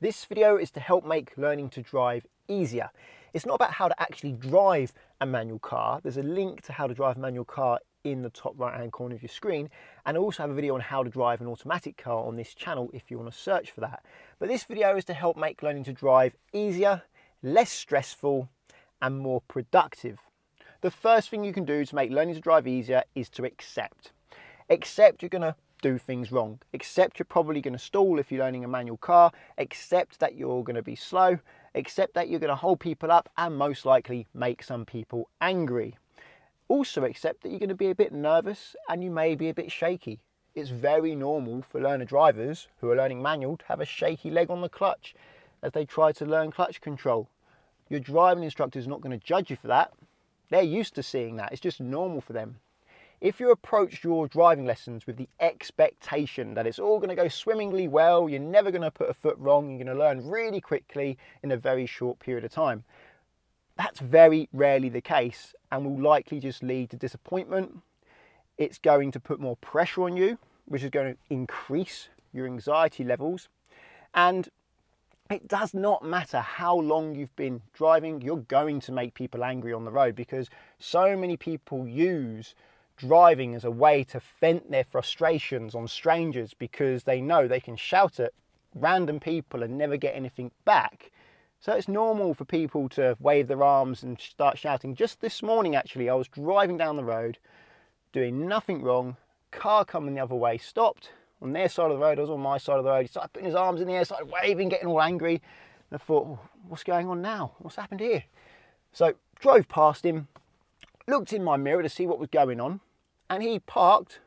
This video is to help make learning to drive easier. It's not about how to actually drive a manual car. There's a link to how to drive a manual car in the top right hand corner of your screen and I also have a video on how to drive an automatic car on this channel if you want to search for that. But this video is to help make learning to drive easier, less stressful and more productive. The first thing you can do to make learning to drive easier is to accept. Accept you're going to do things wrong. Accept you're probably going to stall if you're learning a manual car. Accept that you're going to be slow. Accept that you're going to hold people up and most likely make some people angry. Also accept that you're going to be a bit nervous and you may be a bit shaky. It's very normal for learner drivers who are learning manual to have a shaky leg on the clutch as they try to learn clutch control. Your driving instructor is not going to judge you for that. They're used to seeing that. It's just normal for them. If you approach your driving lessons with the expectation that it's all going to go swimmingly well, you're never going to put a foot wrong, you're going to learn really quickly in a very short period of time. That's very rarely the case and will likely just lead to disappointment. It's going to put more pressure on you, which is going to increase your anxiety levels. And it does not matter how long you've been driving, you're going to make people angry on the road because so many people use driving as a way to vent their frustrations on strangers because they know they can shout at random people and never get anything back. So it's normal for people to wave their arms and start shouting. Just this morning, actually, I was driving down the road, doing nothing wrong. Car coming the other way stopped on their side of the road. I was on my side of the road. He started putting his arms in the air, started waving, getting all angry. And I thought, oh, what's going on now? What's happened here? So drove past him, looked in my mirror to see what was going on and he parked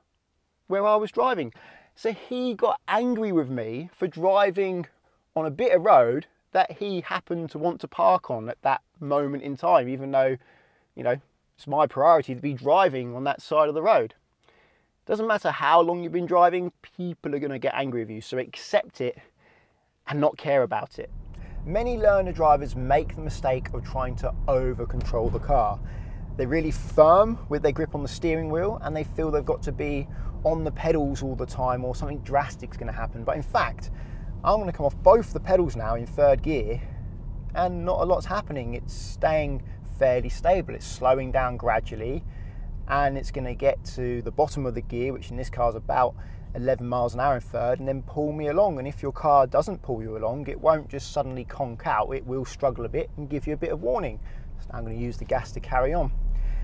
where I was driving. So he got angry with me for driving on a bit of road that he happened to want to park on at that moment in time, even though, you know, it's my priority to be driving on that side of the road. Doesn't matter how long you've been driving, people are going to get angry with you. So accept it and not care about it. Many learner drivers make the mistake of trying to over control the car. They're really firm with their grip on the steering wheel and they feel they've got to be on the pedals all the time or something drastic is going to happen. But in fact, I'm going to come off both the pedals now in third gear and not a lot's happening. It's staying fairly stable. It's slowing down gradually and it's going to get to the bottom of the gear, which in this car is about 11 miles an hour in third, and then pull me along. And if your car doesn't pull you along, it won't just suddenly conk out. It will struggle a bit and give you a bit of warning. So I'm going to use the gas to carry on.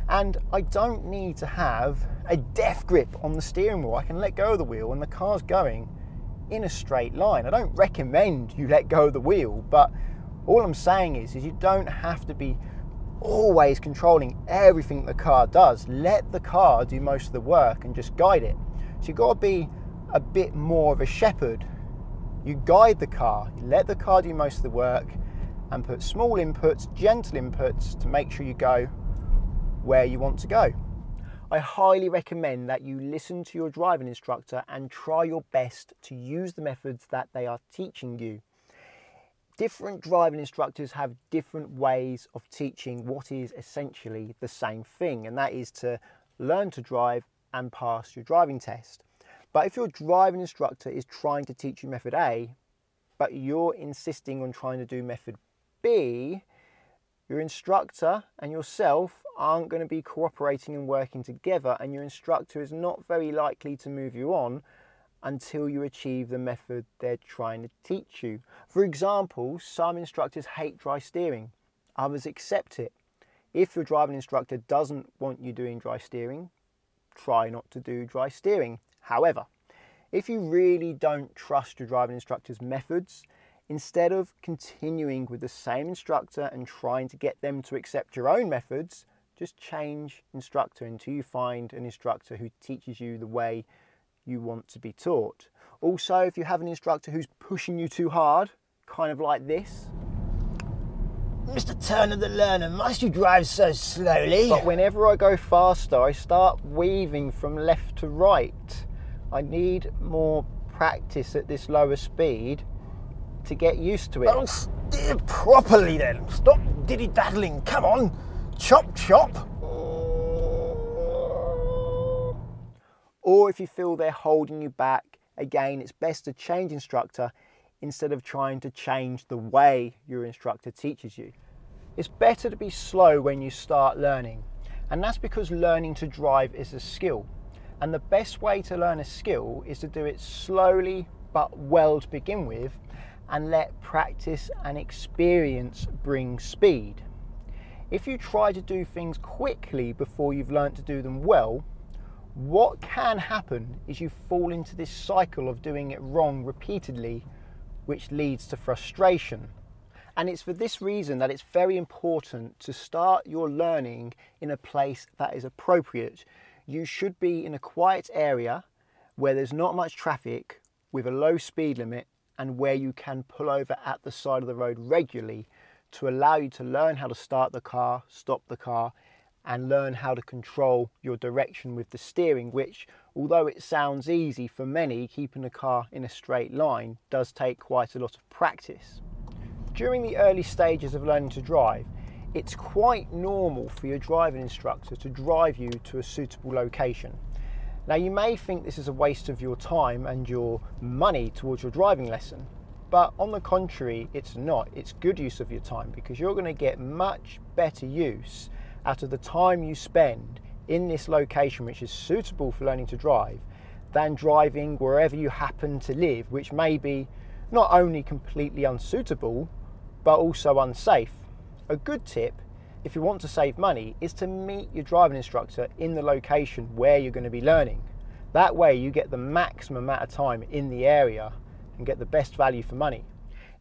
And I don't need to have a death grip on the steering wheel. I can let go of the wheel and the car's going in a straight line. I don't recommend you let go of the wheel, but all I'm saying is, is you don't have to be always controlling everything the car does. Let the car do most of the work and just guide it. So you've got to be a bit more of a shepherd. You guide the car, you let the car do most of the work and put small inputs, gentle inputs to make sure you go where you want to go. I highly recommend that you listen to your driving instructor and try your best to use the methods that they are teaching you. Different driving instructors have different ways of teaching what is essentially the same thing, and that is to learn to drive and pass your driving test. But if your driving instructor is trying to teach you method A, but you're insisting on trying to do method B, your instructor and yourself aren't going to be cooperating and working together, and your instructor is not very likely to move you on until you achieve the method they're trying to teach you. For example, some instructors hate dry steering, others accept it. If your driving instructor doesn't want you doing dry steering, try not to do dry steering. However, if you really don't trust your driving instructor's methods Instead of continuing with the same instructor and trying to get them to accept your own methods, just change instructor until you find an instructor who teaches you the way you want to be taught. Also, if you have an instructor who's pushing you too hard, kind of like this, Mr. Turner the learner, must you drive so slowly? But whenever I go faster, I start weaving from left to right. I need more practice at this lower speed to get used to it. Oh, steer properly then. Stop diddy daddling. Come on. Chop, chop. Or if you feel they're holding you back, again, it's best to change instructor instead of trying to change the way your instructor teaches you. It's better to be slow when you start learning, and that's because learning to drive is a skill. And the best way to learn a skill is to do it slowly but well to begin with and let practice and experience bring speed. If you try to do things quickly before you've learned to do them well, what can happen is you fall into this cycle of doing it wrong repeatedly, which leads to frustration. And it's for this reason that it's very important to start your learning in a place that is appropriate. You should be in a quiet area where there's not much traffic with a low speed limit and where you can pull over at the side of the road regularly to allow you to learn how to start the car, stop the car, and learn how to control your direction with the steering, which, although it sounds easy for many, keeping the car in a straight line does take quite a lot of practice. During the early stages of learning to drive, it's quite normal for your driving instructor to drive you to a suitable location. Now, you may think this is a waste of your time and your money towards your driving lesson, but on the contrary, it's not. It's good use of your time because you're going to get much better use out of the time you spend in this location, which is suitable for learning to drive, than driving wherever you happen to live, which may be not only completely unsuitable, but also unsafe. A good tip, if you want to save money, is to meet your driving instructor in the location where you're going to be learning. That way, you get the maximum amount of time in the area and get the best value for money.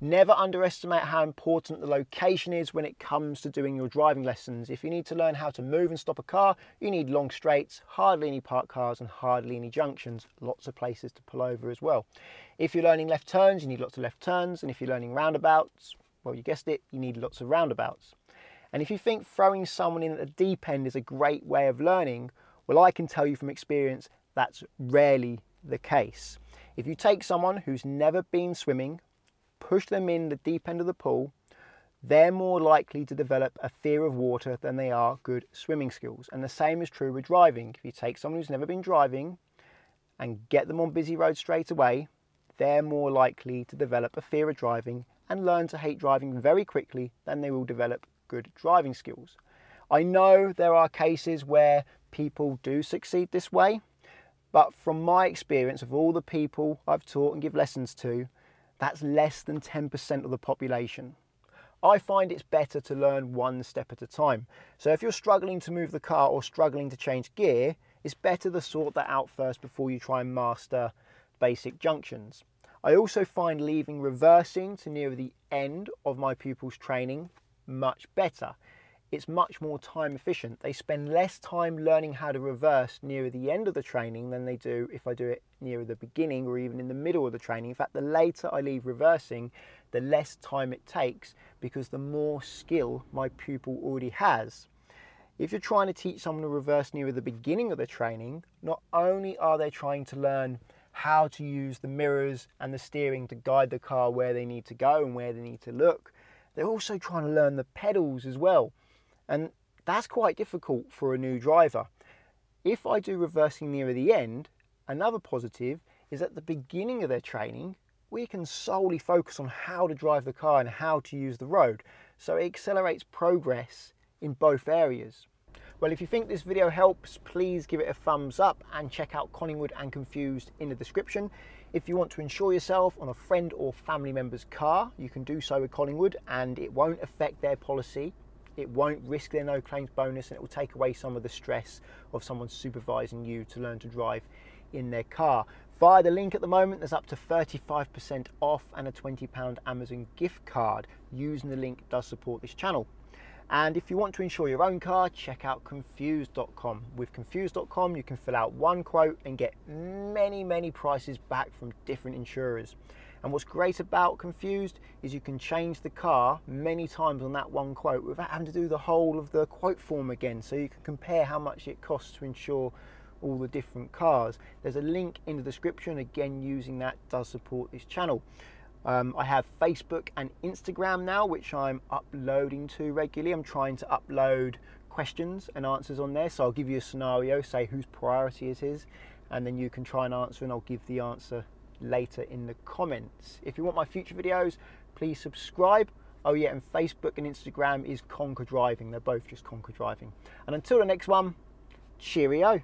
Never underestimate how important the location is when it comes to doing your driving lessons. If you need to learn how to move and stop a car, you need long straights, hardly any parked cars, and hardly any junctions. Lots of places to pull over as well. If you're learning left turns, you need lots of left turns, and if you're learning roundabouts, well, you guessed it, you need lots of roundabouts. And if you think throwing someone in at the deep end is a great way of learning, well, I can tell you from experience that's rarely the case. If you take someone who's never been swimming push them in the deep end of the pool, they're more likely to develop a fear of water than they are good swimming skills. And the same is true with driving. If you take someone who's never been driving and get them on busy roads straight away, they're more likely to develop a fear of driving and learn to hate driving very quickly than they will develop good driving skills. I know there are cases where people do succeed this way, but from my experience of all the people I've taught and give lessons to, that's less than 10% of the population. I find it's better to learn one step at a time. So if you're struggling to move the car or struggling to change gear, it's better to sort that out first before you try and master basic junctions. I also find leaving reversing to near the end of my pupils' training much better it's much more time efficient. They spend less time learning how to reverse near the end of the training than they do if I do it near the beginning or even in the middle of the training. In fact, the later I leave reversing, the less time it takes because the more skill my pupil already has. If you're trying to teach someone to reverse near the beginning of the training, not only are they trying to learn how to use the mirrors and the steering to guide the car where they need to go and where they need to look, they're also trying to learn the pedals as well and that's quite difficult for a new driver. If I do reversing near the end, another positive is at the beginning of their training, we can solely focus on how to drive the car and how to use the road. So it accelerates progress in both areas. Well, if you think this video helps, please give it a thumbs up and check out Collingwood and Confused in the description. If you want to insure yourself on a friend or family member's car, you can do so with Collingwood and it won't affect their policy it won't risk their no claims bonus and it will take away some of the stress of someone supervising you to learn to drive in their car. Via the link at the moment, there's up to 35% off and a £20 Amazon gift card. Using the link does support this channel. And if you want to insure your own car, check out confused.com. With confused.com, you can fill out one quote and get many, many prices back from different insurers. And what's great about Confused is you can change the car many times on that one quote without having to do the whole of the quote form again. So you can compare how much it costs to insure all the different cars. There's a link in the description. Again, using that does support this channel. Um, I have Facebook and Instagram now, which I'm uploading to regularly. I'm trying to upload questions and answers on there. So I'll give you a scenario, say whose priority it is, and then you can try and answer, and I'll give the answer later in the comments. If you want my future videos, please subscribe. Oh yeah, and Facebook and Instagram is Conquer Driving. They're both just Conquer Driving. And until the next one, cheerio.